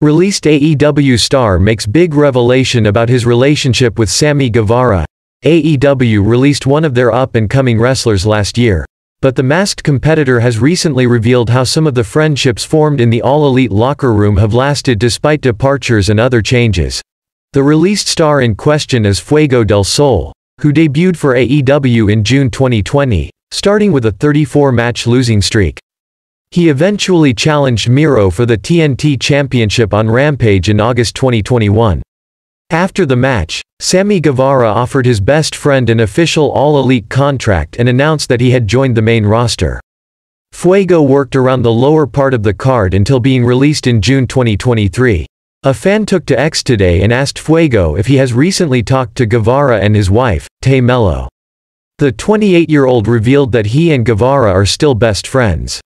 Released AEW star makes big revelation about his relationship with Sammy Guevara. AEW released one of their up-and-coming wrestlers last year. But the masked competitor has recently revealed how some of the friendships formed in the all-elite locker room have lasted despite departures and other changes. The released star in question is Fuego del Sol, who debuted for AEW in June 2020, starting with a 34-match losing streak. He eventually challenged Miro for the TNT Championship on Rampage in August 2021. After the match, Sammy Guevara offered his best friend an official All-Elite contract and announced that he had joined the main roster. Fuego worked around the lower part of the card until being released in June 2023. A fan took to X today and asked Fuego if he has recently talked to Guevara and his wife, Tay Melo. The 28-year-old revealed that he and Guevara are still best friends.